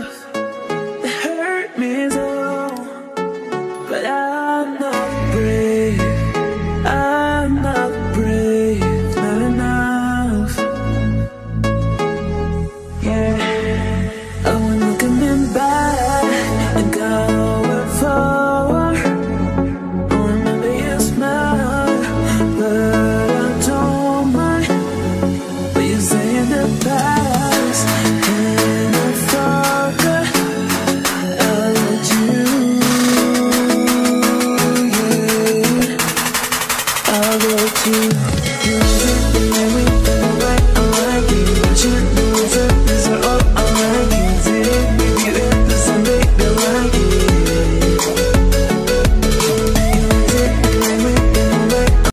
Love You.